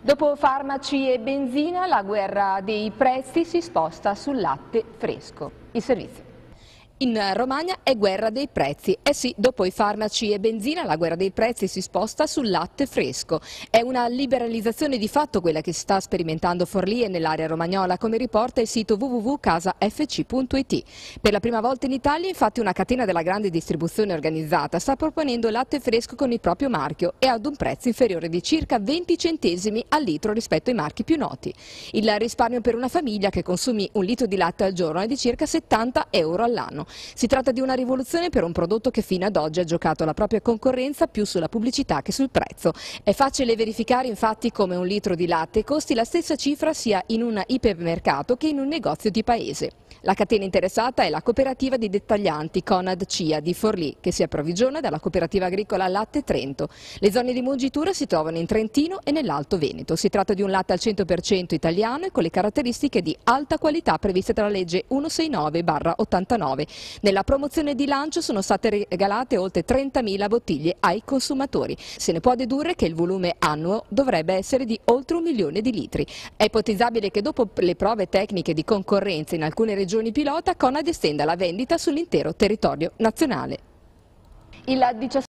Dopo farmaci e benzina, la guerra dei prezzi si sposta sul latte fresco. Il servizio. In Romagna è guerra dei prezzi. Eh sì, dopo i farmaci e benzina la guerra dei prezzi si sposta sul latte fresco. È una liberalizzazione di fatto quella che sta sperimentando Forlì e nell'area romagnola, come riporta il sito www.casafc.it. Per la prima volta in Italia, infatti, una catena della grande distribuzione organizzata sta proponendo latte fresco con il proprio marchio e ad un prezzo inferiore di circa 20 centesimi al litro rispetto ai marchi più noti. Il risparmio per una famiglia che consumi un litro di latte al giorno è di circa 70 euro all'anno. Si tratta di una rivoluzione per un prodotto che fino ad oggi ha giocato la propria concorrenza più sulla pubblicità che sul prezzo. È facile verificare infatti come un litro di latte costi la stessa cifra sia in un ipermercato che in un negozio di paese. La catena interessata è la cooperativa di dettaglianti Conad Cia di Forlì, che si approvvigiona dalla cooperativa agricola Latte Trento. Le zone di mungitura si trovano in Trentino e nell'Alto Veneto. Si tratta di un latte al 100% italiano e con le caratteristiche di alta qualità previste dalla legge 169-89. Nella promozione di lancio sono state regalate oltre 30.000 bottiglie ai consumatori. Se ne può dedurre che il volume annuo dovrebbe essere di oltre un milione di litri. È ipotizzabile che dopo le prove tecniche di concorrenza in alcune regioni pilota, Conad estenda la vendita sull'intero territorio nazionale. Il